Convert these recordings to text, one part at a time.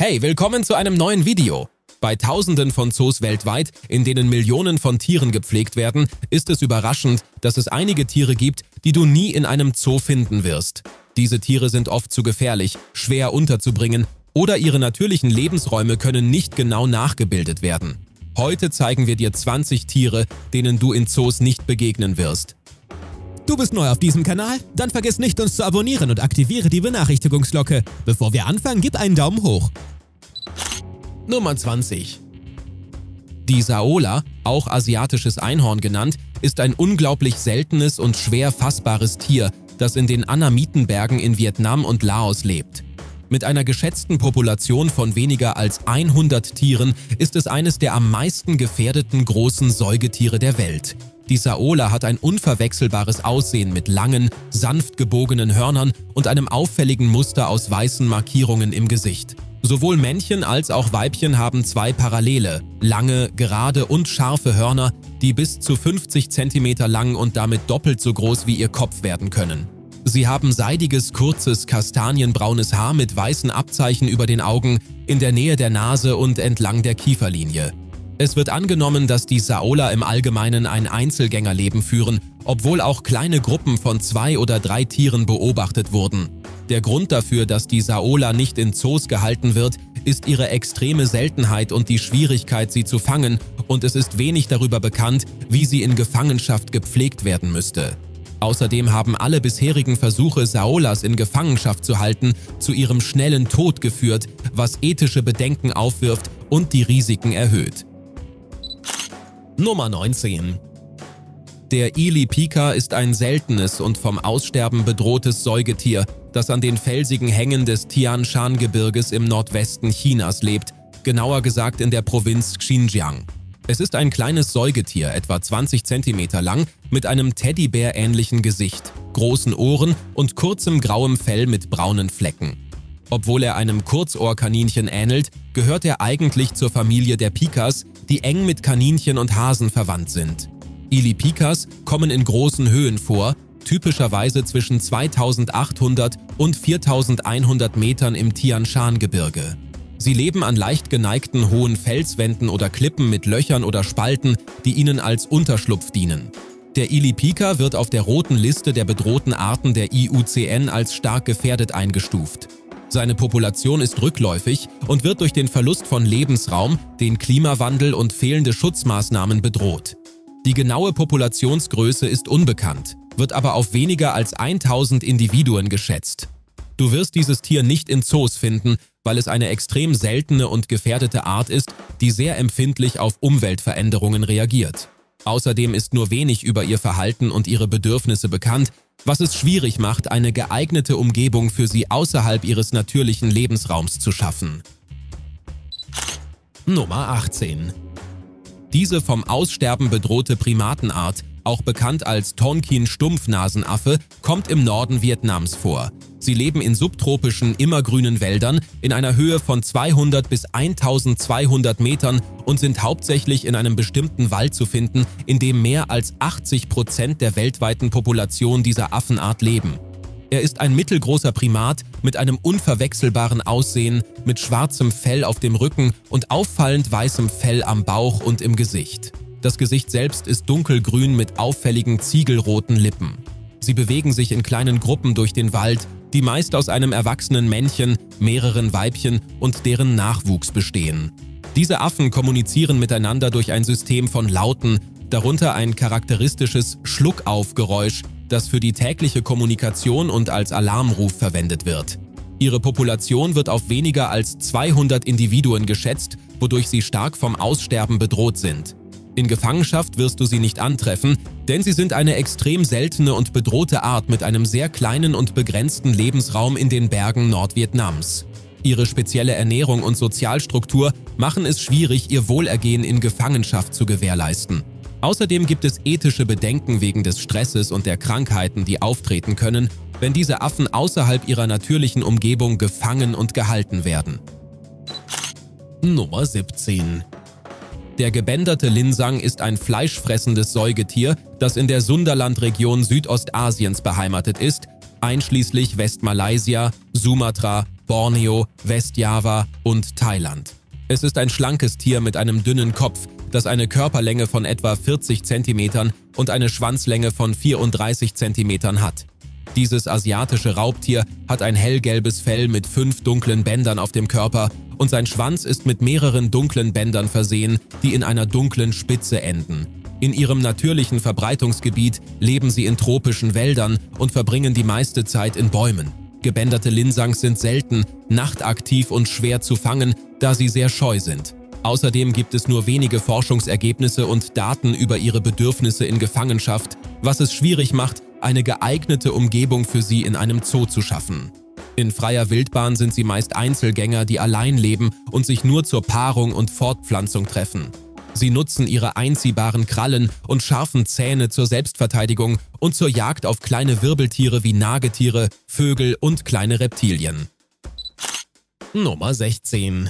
Hey, willkommen zu einem neuen Video. Bei Tausenden von Zoos weltweit, in denen Millionen von Tieren gepflegt werden, ist es überraschend, dass es einige Tiere gibt, die du nie in einem Zoo finden wirst. Diese Tiere sind oft zu gefährlich, schwer unterzubringen oder ihre natürlichen Lebensräume können nicht genau nachgebildet werden. Heute zeigen wir dir 20 Tiere, denen du in Zoos nicht begegnen wirst. Du bist neu auf diesem Kanal? Dann vergiss nicht, uns zu abonnieren und aktiviere die Benachrichtigungsglocke. Bevor wir anfangen, gib einen Daumen hoch. Nummer 20 Die Saola, auch asiatisches Einhorn genannt, ist ein unglaublich seltenes und schwer fassbares Tier, das in den Annamitenbergen in Vietnam und Laos lebt. Mit einer geschätzten Population von weniger als 100 Tieren ist es eines der am meisten gefährdeten großen Säugetiere der Welt. Die Saola hat ein unverwechselbares Aussehen mit langen, sanft gebogenen Hörnern und einem auffälligen Muster aus weißen Markierungen im Gesicht. Sowohl Männchen als auch Weibchen haben zwei parallele, lange, gerade und scharfe Hörner, die bis zu 50 cm lang und damit doppelt so groß wie ihr Kopf werden können. Sie haben seidiges, kurzes, kastanienbraunes Haar mit weißen Abzeichen über den Augen, in der Nähe der Nase und entlang der Kieferlinie. Es wird angenommen, dass die Saola im Allgemeinen ein Einzelgängerleben führen, obwohl auch kleine Gruppen von zwei oder drei Tieren beobachtet wurden. Der Grund dafür, dass die Saola nicht in Zoos gehalten wird, ist ihre extreme Seltenheit und die Schwierigkeit, sie zu fangen, und es ist wenig darüber bekannt, wie sie in Gefangenschaft gepflegt werden müsste. Außerdem haben alle bisherigen Versuche, Saolas in Gefangenschaft zu halten, zu ihrem schnellen Tod geführt, was ethische Bedenken aufwirft und die Risiken erhöht. Nummer 19 Der Ili Pika ist ein seltenes und vom Aussterben bedrohtes Säugetier, das an den felsigen Hängen des Tian Shan Gebirges im Nordwesten Chinas lebt, genauer gesagt in der Provinz Xinjiang. Es ist ein kleines Säugetier, etwa 20 cm lang, mit einem Teddybär-ähnlichen Gesicht, großen Ohren und kurzem grauem Fell mit braunen Flecken. Obwohl er einem Kurzohrkaninchen ähnelt, gehört er eigentlich zur Familie der Pikas, die eng mit Kaninchen und Hasen verwandt sind. Ili-Pikas kommen in großen Höhen vor, typischerweise zwischen 2800 und 4100 Metern im Tian Shan Gebirge. Sie leben an leicht geneigten hohen Felswänden oder Klippen mit Löchern oder Spalten, die ihnen als Unterschlupf dienen. Der Ili-Pika wird auf der roten Liste der bedrohten Arten der IUCN als stark gefährdet eingestuft. Seine Population ist rückläufig und wird durch den Verlust von Lebensraum, den Klimawandel und fehlende Schutzmaßnahmen bedroht. Die genaue Populationsgröße ist unbekannt, wird aber auf weniger als 1000 Individuen geschätzt. Du wirst dieses Tier nicht in Zoos finden, weil es eine extrem seltene und gefährdete Art ist, die sehr empfindlich auf Umweltveränderungen reagiert. Außerdem ist nur wenig über ihr Verhalten und ihre Bedürfnisse bekannt, was es schwierig macht, eine geeignete Umgebung für sie außerhalb ihres natürlichen Lebensraums zu schaffen. Nummer 18 Diese vom Aussterben bedrohte Primatenart, auch bekannt als Tonkin-Stumpfnasenaffe, kommt im Norden Vietnams vor. Sie leben in subtropischen, immergrünen Wäldern in einer Höhe von 200 bis 1200 Metern und sind hauptsächlich in einem bestimmten Wald zu finden, in dem mehr als 80 Prozent der weltweiten Population dieser Affenart leben. Er ist ein mittelgroßer Primat mit einem unverwechselbaren Aussehen, mit schwarzem Fell auf dem Rücken und auffallend weißem Fell am Bauch und im Gesicht. Das Gesicht selbst ist dunkelgrün mit auffälligen ziegelroten Lippen. Sie bewegen sich in kleinen Gruppen durch den Wald die meist aus einem erwachsenen Männchen, mehreren Weibchen und deren Nachwuchs bestehen. Diese Affen kommunizieren miteinander durch ein System von Lauten, darunter ein charakteristisches Schluckaufgeräusch, das für die tägliche Kommunikation und als Alarmruf verwendet wird. Ihre Population wird auf weniger als 200 Individuen geschätzt, wodurch sie stark vom Aussterben bedroht sind. In Gefangenschaft wirst du sie nicht antreffen, denn sie sind eine extrem seltene und bedrohte Art mit einem sehr kleinen und begrenzten Lebensraum in den Bergen Nordvietnams. Ihre spezielle Ernährung und Sozialstruktur machen es schwierig, ihr Wohlergehen in Gefangenschaft zu gewährleisten. Außerdem gibt es ethische Bedenken wegen des Stresses und der Krankheiten, die auftreten können, wenn diese Affen außerhalb ihrer natürlichen Umgebung gefangen und gehalten werden. Nummer 17 der gebänderte Linsang ist ein fleischfressendes Säugetier, das in der Sunderland-Region Südostasiens beheimatet ist, einschließlich Westmalaysia, Sumatra, Borneo, Westjava und Thailand. Es ist ein schlankes Tier mit einem dünnen Kopf, das eine Körperlänge von etwa 40 cm und eine Schwanzlänge von 34 cm hat. Dieses asiatische Raubtier hat ein hellgelbes Fell mit fünf dunklen Bändern auf dem Körper und sein Schwanz ist mit mehreren dunklen Bändern versehen, die in einer dunklen Spitze enden. In ihrem natürlichen Verbreitungsgebiet leben sie in tropischen Wäldern und verbringen die meiste Zeit in Bäumen. Gebänderte Linsangs sind selten, nachtaktiv und schwer zu fangen, da sie sehr scheu sind. Außerdem gibt es nur wenige Forschungsergebnisse und Daten über ihre Bedürfnisse in Gefangenschaft, was es schwierig macht, eine geeignete Umgebung für sie in einem Zoo zu schaffen. In freier Wildbahn sind sie meist Einzelgänger, die allein leben und sich nur zur Paarung und Fortpflanzung treffen. Sie nutzen ihre einziehbaren Krallen und scharfen Zähne zur Selbstverteidigung und zur Jagd auf kleine Wirbeltiere wie Nagetiere, Vögel und kleine Reptilien. Nummer 16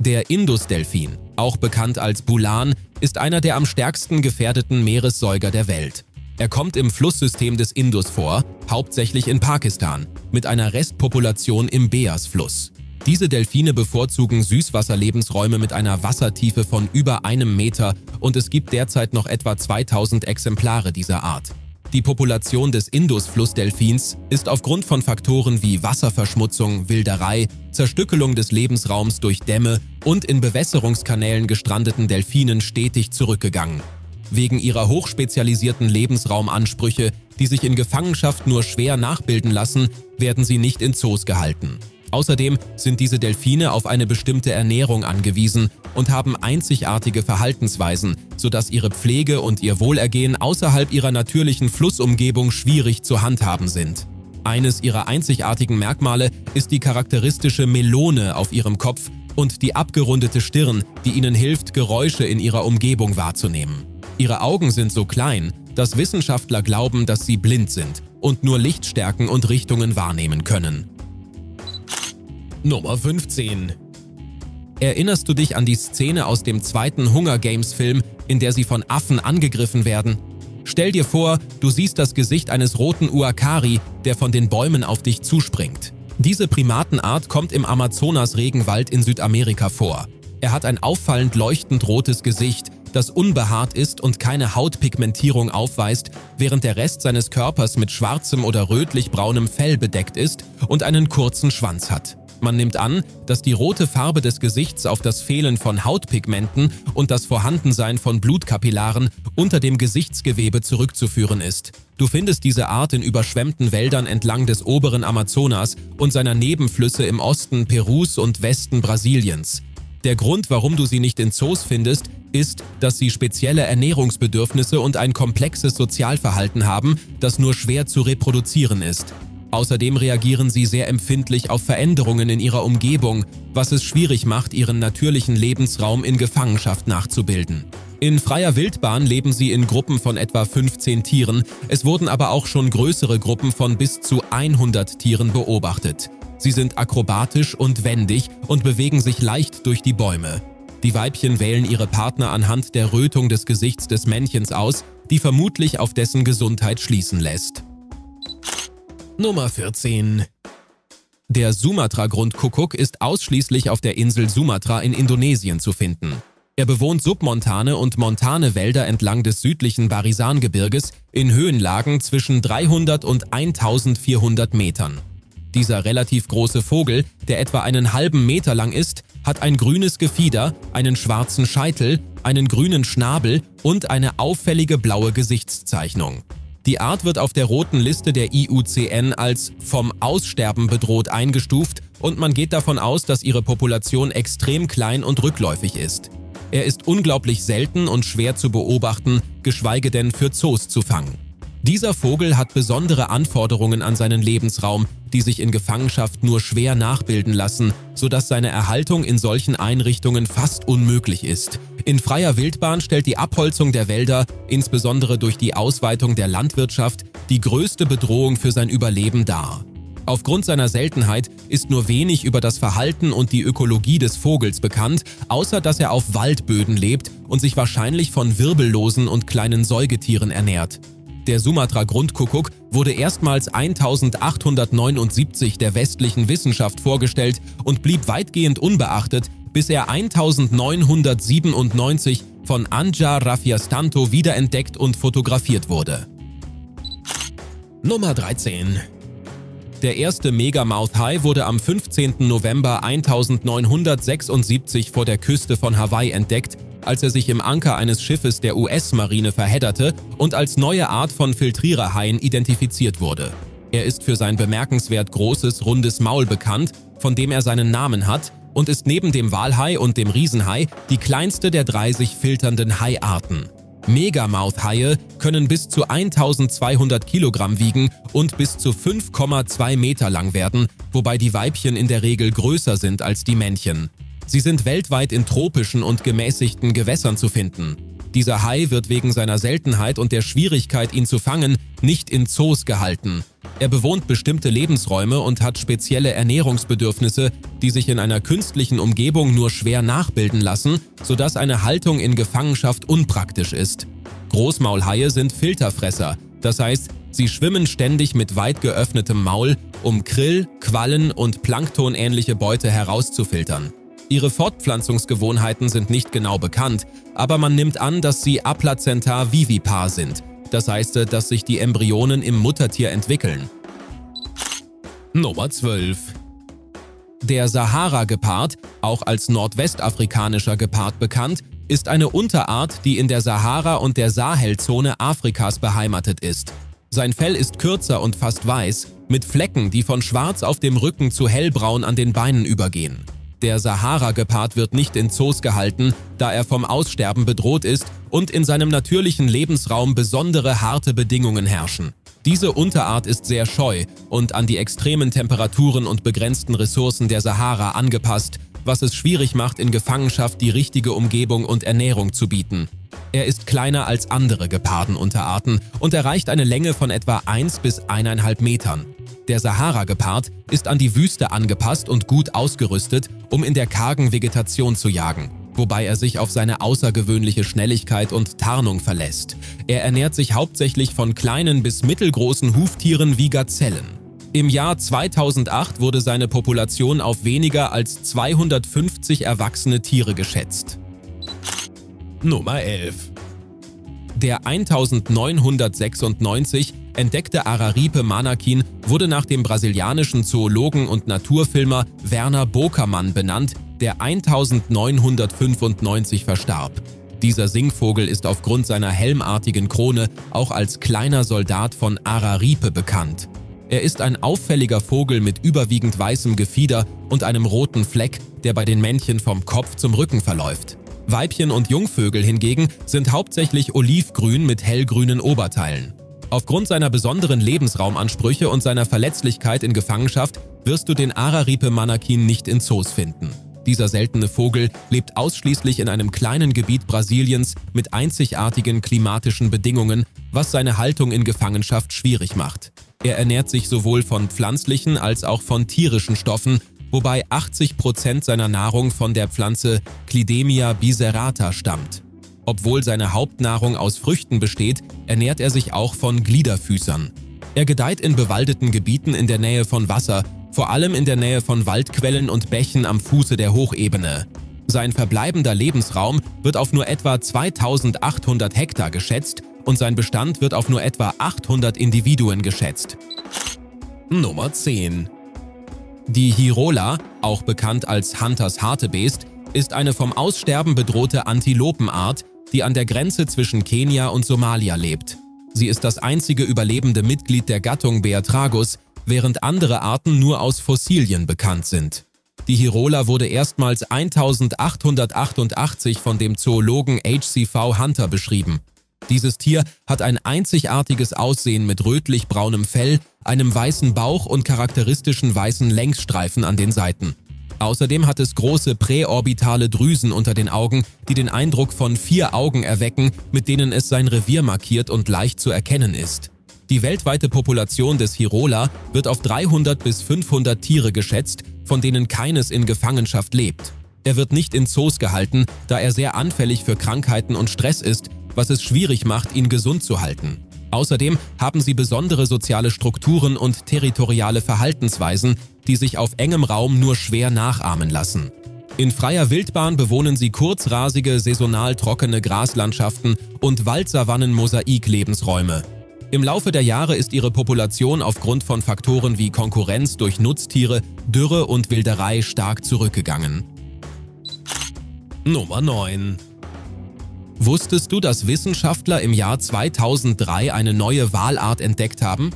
Der Indusdelfin, auch bekannt als Bulan, ist einer der am stärksten gefährdeten Meeressäuger der Welt. Er kommt im Flusssystem des Indus vor, hauptsächlich in Pakistan, mit einer Restpopulation im Beas-Fluss. Diese Delfine bevorzugen Süßwasserlebensräume mit einer Wassertiefe von über einem Meter und es gibt derzeit noch etwa 2000 Exemplare dieser Art. Die Population des Indus-Flussdelfins ist aufgrund von Faktoren wie Wasserverschmutzung, Wilderei, Zerstückelung des Lebensraums durch Dämme und in Bewässerungskanälen gestrandeten Delfinen stetig zurückgegangen. Wegen ihrer hochspezialisierten Lebensraumansprüche, die sich in Gefangenschaft nur schwer nachbilden lassen, werden sie nicht in Zoos gehalten. Außerdem sind diese Delfine auf eine bestimmte Ernährung angewiesen und haben einzigartige Verhaltensweisen, sodass ihre Pflege und ihr Wohlergehen außerhalb ihrer natürlichen Flussumgebung schwierig zu handhaben sind. Eines ihrer einzigartigen Merkmale ist die charakteristische Melone auf ihrem Kopf und die abgerundete Stirn, die ihnen hilft, Geräusche in ihrer Umgebung wahrzunehmen. Ihre Augen sind so klein, dass Wissenschaftler glauben, dass sie blind sind und nur Lichtstärken und Richtungen wahrnehmen können. Nummer 15 Erinnerst du dich an die Szene aus dem zweiten Hunger Games Film, in der sie von Affen angegriffen werden? Stell dir vor, du siehst das Gesicht eines roten Uakari, der von den Bäumen auf dich zuspringt. Diese Primatenart kommt im Amazonas-Regenwald in Südamerika vor. Er hat ein auffallend leuchtend rotes Gesicht, das unbehaart ist und keine Hautpigmentierung aufweist, während der Rest seines Körpers mit schwarzem oder rötlich-braunem Fell bedeckt ist und einen kurzen Schwanz hat. Man nimmt an, dass die rote Farbe des Gesichts auf das Fehlen von Hautpigmenten und das Vorhandensein von Blutkapillaren unter dem Gesichtsgewebe zurückzuführen ist. Du findest diese Art in überschwemmten Wäldern entlang des oberen Amazonas und seiner Nebenflüsse im Osten Perus und Westen Brasiliens. Der Grund, warum du sie nicht in Zoos findest, ist, dass sie spezielle Ernährungsbedürfnisse und ein komplexes Sozialverhalten haben, das nur schwer zu reproduzieren ist. Außerdem reagieren sie sehr empfindlich auf Veränderungen in ihrer Umgebung, was es schwierig macht, ihren natürlichen Lebensraum in Gefangenschaft nachzubilden. In freier Wildbahn leben sie in Gruppen von etwa 15 Tieren, es wurden aber auch schon größere Gruppen von bis zu 100 Tieren beobachtet. Sie sind akrobatisch und wendig und bewegen sich leicht durch die Bäume. Die Weibchen wählen ihre Partner anhand der Rötung des Gesichts des Männchens aus, die vermutlich auf dessen Gesundheit schließen lässt. Nummer 14 Der Sumatra-Grundkuckuck ist ausschließlich auf der Insel Sumatra in Indonesien zu finden. Er bewohnt submontane und montane Wälder entlang des südlichen Barisan-Gebirges in Höhenlagen zwischen 300 und 1400 Metern. Dieser relativ große Vogel, der etwa einen halben Meter lang ist, hat ein grünes Gefieder, einen schwarzen Scheitel, einen grünen Schnabel und eine auffällige blaue Gesichtszeichnung. Die Art wird auf der roten Liste der IUCN als vom Aussterben bedroht eingestuft und man geht davon aus, dass ihre Population extrem klein und rückläufig ist. Er ist unglaublich selten und schwer zu beobachten, geschweige denn für Zoos zu fangen. Dieser Vogel hat besondere Anforderungen an seinen Lebensraum, die sich in Gefangenschaft nur schwer nachbilden lassen, sodass seine Erhaltung in solchen Einrichtungen fast unmöglich ist. In freier Wildbahn stellt die Abholzung der Wälder, insbesondere durch die Ausweitung der Landwirtschaft, die größte Bedrohung für sein Überleben dar. Aufgrund seiner Seltenheit ist nur wenig über das Verhalten und die Ökologie des Vogels bekannt, außer dass er auf Waldböden lebt und sich wahrscheinlich von Wirbellosen und kleinen Säugetieren ernährt. Der Sumatra-Grundkuckuck wurde erstmals 1879 der westlichen Wissenschaft vorgestellt und blieb weitgehend unbeachtet, bis er 1997 von Anja Raffiastanto wiederentdeckt und fotografiert wurde. Nummer 13 der erste Megamouth High wurde am 15. November 1976 vor der Küste von Hawaii entdeckt, als er sich im Anker eines Schiffes der US-Marine verhedderte und als neue Art von Filtriererhaien identifiziert wurde. Er ist für sein bemerkenswert großes, rundes Maul bekannt, von dem er seinen Namen hat, und ist neben dem Walhai und dem Riesenhai die kleinste der drei sich filternden Haiarten. Megamouth-Haie können bis zu 1200 Kilogramm wiegen und bis zu 5,2 Meter lang werden, wobei die Weibchen in der Regel größer sind als die Männchen. Sie sind weltweit in tropischen und gemäßigten Gewässern zu finden. Dieser Hai wird wegen seiner Seltenheit und der Schwierigkeit, ihn zu fangen, nicht in Zoos gehalten. Er bewohnt bestimmte Lebensräume und hat spezielle Ernährungsbedürfnisse, die sich in einer künstlichen Umgebung nur schwer nachbilden lassen, sodass eine Haltung in Gefangenschaft unpraktisch ist. Großmaulhaie sind Filterfresser, das heißt, sie schwimmen ständig mit weit geöffnetem Maul, um Krill, Quallen und planktonähnliche Beute herauszufiltern. Ihre Fortpflanzungsgewohnheiten sind nicht genau bekannt, aber man nimmt an, dass sie aplazentar vivipar sind. Das heißt, dass sich die Embryonen im Muttertier entwickeln. Nummer 12 Der Sahara-Gepard, auch als nordwestafrikanischer Gepard bekannt, ist eine Unterart, die in der Sahara und der Sahelzone Afrikas beheimatet ist. Sein Fell ist kürzer und fast weiß, mit Flecken, die von schwarz auf dem Rücken zu hellbraun an den Beinen übergehen. Der Sahara-Gepard wird nicht in Zoos gehalten, da er vom Aussterben bedroht ist und in seinem natürlichen Lebensraum besondere harte Bedingungen herrschen. Diese Unterart ist sehr scheu und an die extremen Temperaturen und begrenzten Ressourcen der Sahara angepasst, was es schwierig macht, in Gefangenschaft die richtige Umgebung und Ernährung zu bieten. Er ist kleiner als andere Gepardenunterarten und erreicht eine Länge von etwa 1 bis 1,5 Metern. Der Sahara-Gepard ist an die Wüste angepasst und gut ausgerüstet, um in der kargen Vegetation zu jagen, wobei er sich auf seine außergewöhnliche Schnelligkeit und Tarnung verlässt. Er ernährt sich hauptsächlich von kleinen bis mittelgroßen Huftieren wie Gazellen. Im Jahr 2008 wurde seine Population auf weniger als 250 erwachsene Tiere geschätzt. Nummer 11 Der 1996 entdeckte Araripe Manakin wurde nach dem brasilianischen Zoologen und Naturfilmer Werner Bokermann benannt, der 1995 verstarb. Dieser Singvogel ist aufgrund seiner helmartigen Krone auch als kleiner Soldat von Araripe bekannt. Er ist ein auffälliger Vogel mit überwiegend weißem Gefieder und einem roten Fleck, der bei den Männchen vom Kopf zum Rücken verläuft. Weibchen und Jungvögel hingegen sind hauptsächlich olivgrün mit hellgrünen Oberteilen. Aufgrund seiner besonderen Lebensraumansprüche und seiner Verletzlichkeit in Gefangenschaft wirst du den Araripe-Manakin nicht in Zoos finden. Dieser seltene Vogel lebt ausschließlich in einem kleinen Gebiet Brasiliens mit einzigartigen klimatischen Bedingungen, was seine Haltung in Gefangenschaft schwierig macht. Er ernährt sich sowohl von pflanzlichen als auch von tierischen Stoffen, wobei 80 Prozent seiner Nahrung von der Pflanze Clidemia biserata stammt. Obwohl seine Hauptnahrung aus Früchten besteht, ernährt er sich auch von Gliederfüßern. Er gedeiht in bewaldeten Gebieten in der Nähe von Wasser, vor allem in der Nähe von Waldquellen und Bächen am Fuße der Hochebene. Sein verbleibender Lebensraum wird auf nur etwa 2800 Hektar geschätzt und sein Bestand wird auf nur etwa 800 Individuen geschätzt. Nummer 10 Die Hirola, auch bekannt als Hunters Hartebeest, ist eine vom Aussterben bedrohte Antilopenart, die an der Grenze zwischen Kenia und Somalia lebt. Sie ist das einzige überlebende Mitglied der Gattung Beatragus, während andere Arten nur aus Fossilien bekannt sind. Die Hirola wurde erstmals 1888 von dem Zoologen H.C.V. Hunter beschrieben. Dieses Tier hat ein einzigartiges Aussehen mit rötlich-braunem Fell, einem weißen Bauch und charakteristischen weißen Längsstreifen an den Seiten. Außerdem hat es große präorbitale Drüsen unter den Augen, die den Eindruck von vier Augen erwecken, mit denen es sein Revier markiert und leicht zu erkennen ist. Die weltweite Population des Hirola wird auf 300 bis 500 Tiere geschätzt, von denen keines in Gefangenschaft lebt. Er wird nicht in Zoos gehalten, da er sehr anfällig für Krankheiten und Stress ist, was es schwierig macht, ihn gesund zu halten. Außerdem haben sie besondere soziale Strukturen und territoriale Verhaltensweisen, die sich auf engem Raum nur schwer nachahmen lassen. In freier Wildbahn bewohnen sie kurzrasige, saisonal trockene Graslandschaften und Waldsavannen-Mosaik-Lebensräume. Im Laufe der Jahre ist ihre Population aufgrund von Faktoren wie Konkurrenz durch Nutztiere, Dürre und Wilderei stark zurückgegangen. Nummer 9 Wusstest du, dass Wissenschaftler im Jahr 2003 eine neue Walart entdeckt haben?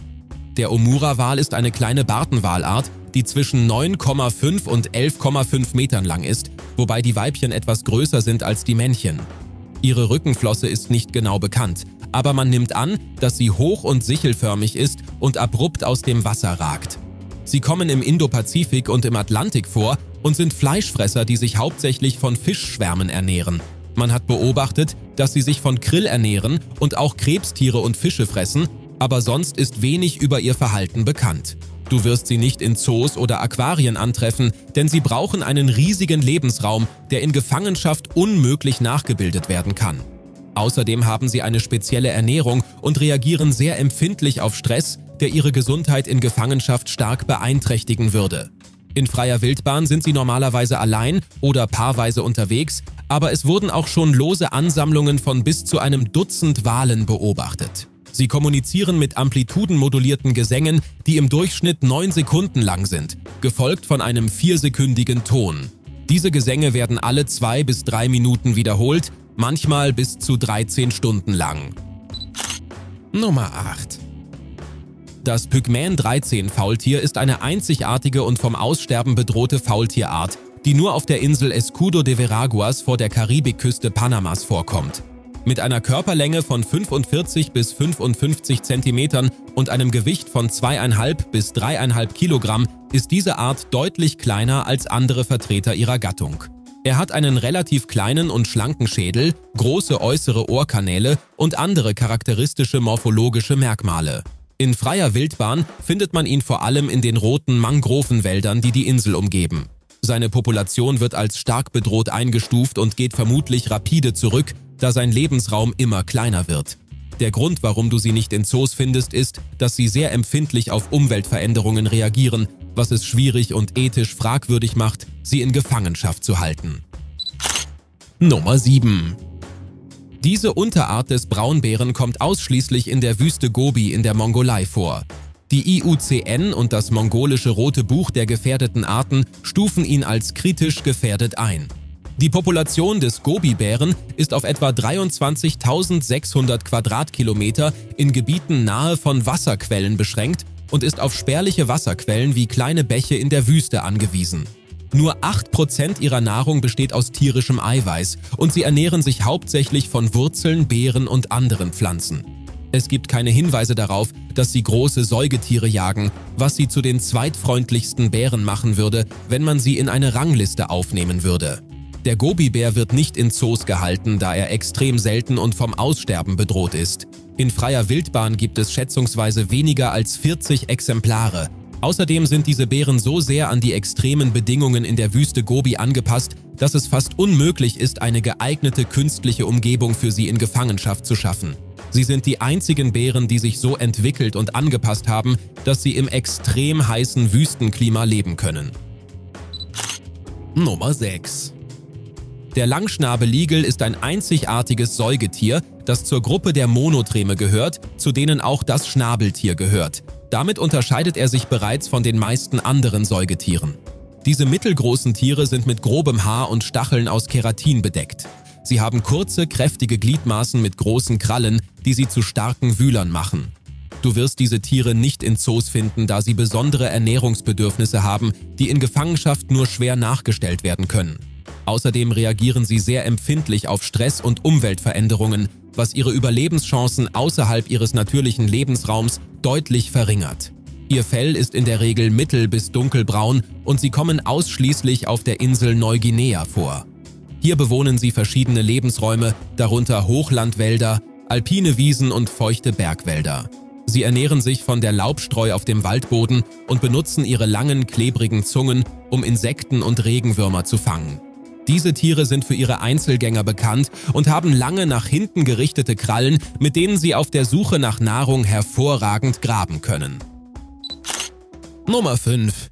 Der Omura-Wal ist eine kleine Bartenwalart, die zwischen 9,5 und 11,5 Metern lang ist, wobei die Weibchen etwas größer sind als die Männchen. Ihre Rückenflosse ist nicht genau bekannt, aber man nimmt an, dass sie hoch und sichelförmig ist und abrupt aus dem Wasser ragt. Sie kommen im Indopazifik und im Atlantik vor und sind Fleischfresser, die sich hauptsächlich von Fischschwärmen ernähren. Man hat beobachtet, dass sie sich von Krill ernähren und auch Krebstiere und Fische fressen, aber sonst ist wenig über ihr Verhalten bekannt. Du wirst sie nicht in Zoos oder Aquarien antreffen, denn sie brauchen einen riesigen Lebensraum, der in Gefangenschaft unmöglich nachgebildet werden kann. Außerdem haben sie eine spezielle Ernährung und reagieren sehr empfindlich auf Stress, der ihre Gesundheit in Gefangenschaft stark beeinträchtigen würde. In freier Wildbahn sind sie normalerweise allein oder paarweise unterwegs, aber es wurden auch schon lose Ansammlungen von bis zu einem Dutzend Walen beobachtet. Sie kommunizieren mit amplitudenmodulierten Gesängen, die im Durchschnitt neun Sekunden lang sind, gefolgt von einem viersekündigen Ton. Diese Gesänge werden alle zwei bis drei Minuten wiederholt, manchmal bis zu 13 Stunden lang. Nummer 8 Das Pygmäen 13 Faultier ist eine einzigartige und vom Aussterben bedrohte Faultierart, die nur auf der Insel Escudo de Veraguas vor der Karibikküste Panamas vorkommt. Mit einer Körperlänge von 45 bis 55 cm und einem Gewicht von 2,5 bis 3,5 Kilogramm ist diese Art deutlich kleiner als andere Vertreter ihrer Gattung. Er hat einen relativ kleinen und schlanken Schädel, große äußere Ohrkanäle und andere charakteristische morphologische Merkmale. In freier Wildbahn findet man ihn vor allem in den roten Mangrovenwäldern, die die Insel umgeben. Seine Population wird als stark bedroht eingestuft und geht vermutlich rapide zurück, da sein Lebensraum immer kleiner wird. Der Grund, warum du sie nicht in Zoos findest, ist, dass sie sehr empfindlich auf Umweltveränderungen reagieren, was es schwierig und ethisch fragwürdig macht, sie in Gefangenschaft zu halten. Nummer 7 Diese Unterart des Braunbären kommt ausschließlich in der Wüste Gobi in der Mongolei vor. Die IUCN und das mongolische Rote Buch der gefährdeten Arten stufen ihn als kritisch gefährdet ein. Die Population des Gobi-Bären ist auf etwa 23.600 Quadratkilometer in Gebieten nahe von Wasserquellen beschränkt und ist auf spärliche Wasserquellen wie kleine Bäche in der Wüste angewiesen. Nur 8% ihrer Nahrung besteht aus tierischem Eiweiß und sie ernähren sich hauptsächlich von Wurzeln, Beeren und anderen Pflanzen. Es gibt keine Hinweise darauf, dass sie große Säugetiere jagen, was sie zu den zweitfreundlichsten Bären machen würde, wenn man sie in eine Rangliste aufnehmen würde. Der Gobi-Bär wird nicht in Zoos gehalten, da er extrem selten und vom Aussterben bedroht ist. In freier Wildbahn gibt es schätzungsweise weniger als 40 Exemplare. Außerdem sind diese Bären so sehr an die extremen Bedingungen in der Wüste Gobi angepasst, dass es fast unmöglich ist, eine geeignete künstliche Umgebung für sie in Gefangenschaft zu schaffen. Sie sind die einzigen Bären, die sich so entwickelt und angepasst haben, dass sie im extrem heißen Wüstenklima leben können. Nummer 6 der Langschnabeligel ist ein einzigartiges Säugetier, das zur Gruppe der Monotreme gehört, zu denen auch das Schnabeltier gehört. Damit unterscheidet er sich bereits von den meisten anderen Säugetieren. Diese mittelgroßen Tiere sind mit grobem Haar und Stacheln aus Keratin bedeckt. Sie haben kurze, kräftige Gliedmaßen mit großen Krallen, die sie zu starken Wühlern machen. Du wirst diese Tiere nicht in Zoos finden, da sie besondere Ernährungsbedürfnisse haben, die in Gefangenschaft nur schwer nachgestellt werden können. Außerdem reagieren sie sehr empfindlich auf Stress und Umweltveränderungen, was ihre Überlebenschancen außerhalb ihres natürlichen Lebensraums deutlich verringert. Ihr Fell ist in der Regel mittel- bis dunkelbraun und sie kommen ausschließlich auf der Insel Neuguinea vor. Hier bewohnen sie verschiedene Lebensräume, darunter Hochlandwälder, alpine Wiesen und feuchte Bergwälder. Sie ernähren sich von der Laubstreu auf dem Waldboden und benutzen ihre langen, klebrigen Zungen, um Insekten und Regenwürmer zu fangen. Diese Tiere sind für ihre Einzelgänger bekannt und haben lange nach hinten gerichtete Krallen, mit denen sie auf der Suche nach Nahrung hervorragend graben können. Nummer 5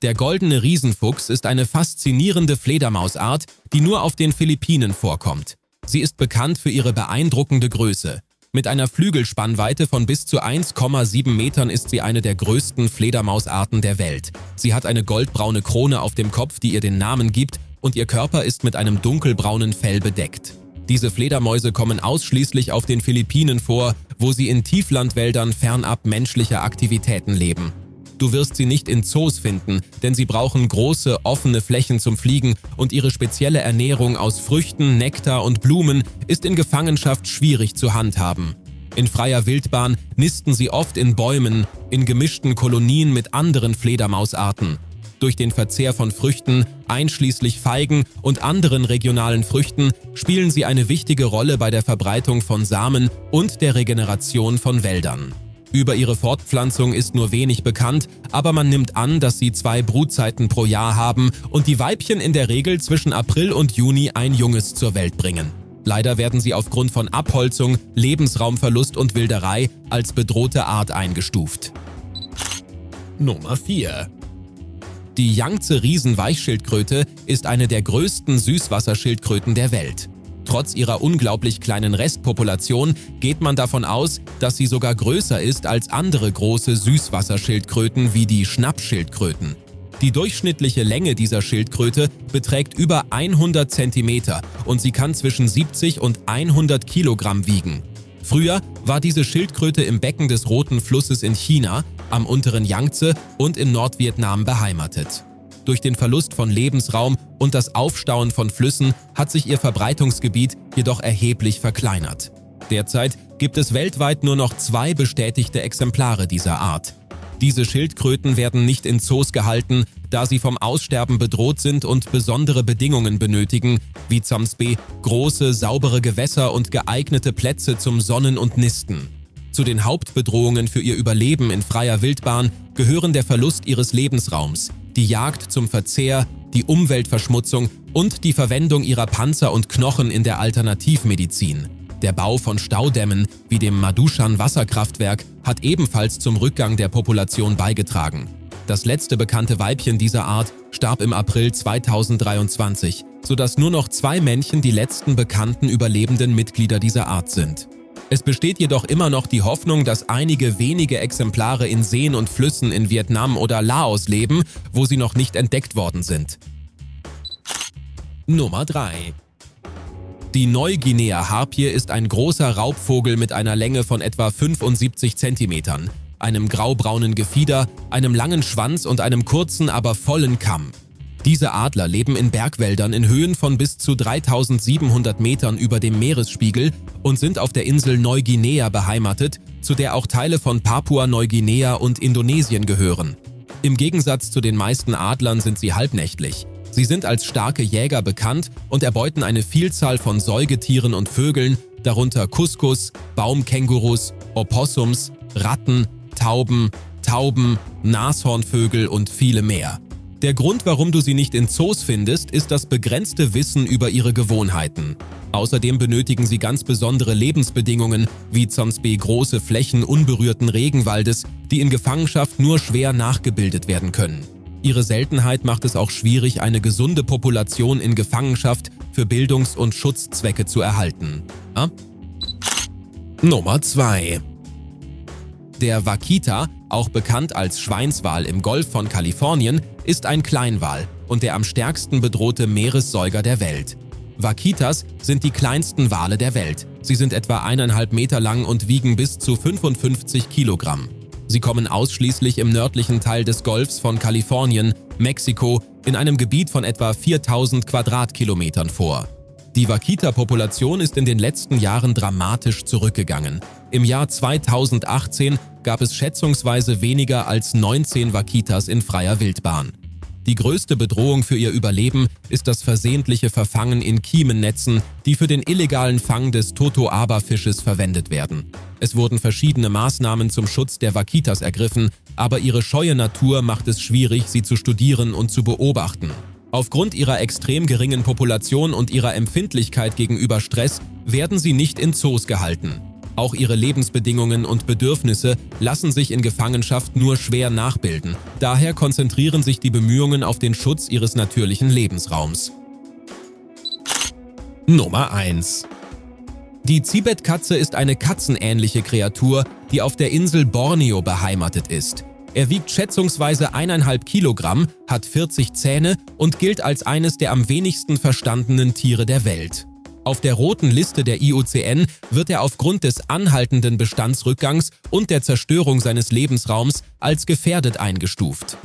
Der goldene Riesenfuchs ist eine faszinierende Fledermausart, die nur auf den Philippinen vorkommt. Sie ist bekannt für ihre beeindruckende Größe. Mit einer Flügelspannweite von bis zu 1,7 Metern ist sie eine der größten Fledermausarten der Welt. Sie hat eine goldbraune Krone auf dem Kopf, die ihr den Namen gibt, und ihr Körper ist mit einem dunkelbraunen Fell bedeckt. Diese Fledermäuse kommen ausschließlich auf den Philippinen vor, wo sie in Tieflandwäldern fernab menschlicher Aktivitäten leben. Du wirst sie nicht in Zoos finden, denn sie brauchen große, offene Flächen zum Fliegen und ihre spezielle Ernährung aus Früchten, Nektar und Blumen ist in Gefangenschaft schwierig zu handhaben. In freier Wildbahn nisten sie oft in Bäumen, in gemischten Kolonien mit anderen Fledermausarten. Durch den Verzehr von Früchten, einschließlich Feigen und anderen regionalen Früchten, spielen sie eine wichtige Rolle bei der Verbreitung von Samen und der Regeneration von Wäldern. Über ihre Fortpflanzung ist nur wenig bekannt, aber man nimmt an, dass sie zwei Brutzeiten pro Jahr haben und die Weibchen in der Regel zwischen April und Juni ein Junges zur Welt bringen. Leider werden sie aufgrund von Abholzung, Lebensraumverlust und Wilderei als bedrohte Art eingestuft. Nummer 4 Die Yangtze Riesenweichschildkröte ist eine der größten Süßwasserschildkröten der Welt. Trotz ihrer unglaublich kleinen Restpopulation geht man davon aus, dass sie sogar größer ist als andere große Süßwasserschildkröten wie die Schnappschildkröten. Die durchschnittliche Länge dieser Schildkröte beträgt über 100 cm und sie kann zwischen 70 und 100 Kilogramm wiegen. Früher war diese Schildkröte im Becken des Roten Flusses in China, am unteren Yangtze und in Nordvietnam beheimatet. Durch den Verlust von Lebensraum und das Aufstauen von Flüssen hat sich ihr Verbreitungsgebiet jedoch erheblich verkleinert. Derzeit gibt es weltweit nur noch zwei bestätigte Exemplare dieser Art. Diese Schildkröten werden nicht in Zoos gehalten, da sie vom Aussterben bedroht sind und besondere Bedingungen benötigen, wie Beispiel große, saubere Gewässer und geeignete Plätze zum Sonnen und Nisten. Zu den Hauptbedrohungen für ihr Überleben in freier Wildbahn gehören der Verlust ihres Lebensraums, die Jagd zum Verzehr, die Umweltverschmutzung und die Verwendung ihrer Panzer und Knochen in der Alternativmedizin. Der Bau von Staudämmen wie dem Madushan Wasserkraftwerk hat ebenfalls zum Rückgang der Population beigetragen. Das letzte bekannte Weibchen dieser Art starb im April 2023, sodass nur noch zwei Männchen die letzten bekannten überlebenden Mitglieder dieser Art sind. Es besteht jedoch immer noch die Hoffnung, dass einige wenige Exemplare in Seen und Flüssen in Vietnam oder Laos leben, wo sie noch nicht entdeckt worden sind. Nummer 3 Die Neuguinea-Harpie ist ein großer Raubvogel mit einer Länge von etwa 75 cm, einem graubraunen Gefieder, einem langen Schwanz und einem kurzen, aber vollen Kamm. Diese Adler leben in Bergwäldern in Höhen von bis zu 3700 Metern über dem Meeresspiegel und sind auf der Insel Neuguinea beheimatet, zu der auch Teile von Papua-Neuguinea und Indonesien gehören. Im Gegensatz zu den meisten Adlern sind sie halbnächtlich. Sie sind als starke Jäger bekannt und erbeuten eine Vielzahl von Säugetieren und Vögeln, darunter Kuskus, Baumkängurus, Opossums, Ratten, Tauben, Tauben, Nashornvögel und viele mehr. Der Grund, warum du sie nicht in Zoos findest, ist das begrenzte Wissen über ihre Gewohnheiten. Außerdem benötigen sie ganz besondere Lebensbedingungen, wie zum große Flächen unberührten Regenwaldes, die in Gefangenschaft nur schwer nachgebildet werden können. Ihre Seltenheit macht es auch schwierig, eine gesunde Population in Gefangenschaft für Bildungs- und Schutzzwecke zu erhalten. Ja? Nummer 2 Der Wakita auch bekannt als Schweinswal im Golf von Kalifornien, ist ein Kleinwal und der am stärksten bedrohte Meeressäuger der Welt. Wakitas sind die kleinsten Wale der Welt. Sie sind etwa eineinhalb Meter lang und wiegen bis zu 55 Kilogramm. Sie kommen ausschließlich im nördlichen Teil des Golfs von Kalifornien, Mexiko, in einem Gebiet von etwa 4000 Quadratkilometern vor. Die Wakita-Population ist in den letzten Jahren dramatisch zurückgegangen. Im Jahr 2018 gab es schätzungsweise weniger als 19 Wakitas in freier Wildbahn. Die größte Bedrohung für ihr Überleben ist das versehentliche Verfangen in Kiemennetzen, die für den illegalen Fang des Totoaba-Fisches verwendet werden. Es wurden verschiedene Maßnahmen zum Schutz der Wakitas ergriffen, aber ihre scheue Natur macht es schwierig, sie zu studieren und zu beobachten. Aufgrund ihrer extrem geringen Population und ihrer Empfindlichkeit gegenüber Stress werden sie nicht in Zoos gehalten. Auch ihre Lebensbedingungen und Bedürfnisse lassen sich in Gefangenschaft nur schwer nachbilden. Daher konzentrieren sich die Bemühungen auf den Schutz ihres natürlichen Lebensraums. Nummer 1 Die Zibet-Katze ist eine katzenähnliche Kreatur, die auf der Insel Borneo beheimatet ist. Er wiegt schätzungsweise eineinhalb Kilogramm, hat 40 Zähne und gilt als eines der am wenigsten verstandenen Tiere der Welt. Auf der roten Liste der IUCN wird er aufgrund des anhaltenden Bestandsrückgangs und der Zerstörung seines Lebensraums als gefährdet eingestuft.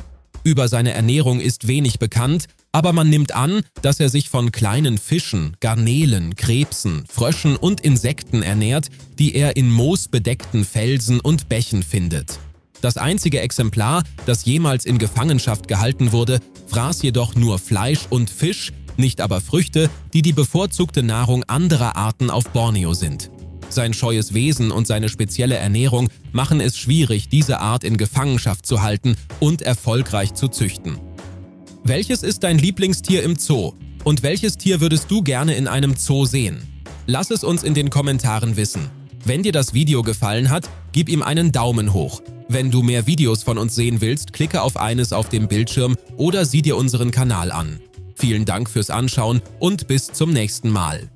Über seine Ernährung ist wenig bekannt, aber man nimmt an, dass er sich von kleinen Fischen, Garnelen, Krebsen, Fröschen und Insekten ernährt, die er in moosbedeckten Felsen und Bächen findet. Das einzige Exemplar, das jemals in Gefangenschaft gehalten wurde, fraß jedoch nur Fleisch und Fisch, nicht aber Früchte, die die bevorzugte Nahrung anderer Arten auf Borneo sind. Sein scheues Wesen und seine spezielle Ernährung machen es schwierig, diese Art in Gefangenschaft zu halten und erfolgreich zu züchten. Welches ist dein Lieblingstier im Zoo? Und welches Tier würdest du gerne in einem Zoo sehen? Lass es uns in den Kommentaren wissen. Wenn dir das Video gefallen hat, gib ihm einen Daumen hoch. Wenn du mehr Videos von uns sehen willst, klicke auf eines auf dem Bildschirm oder sieh dir unseren Kanal an. Vielen Dank fürs Anschauen und bis zum nächsten Mal.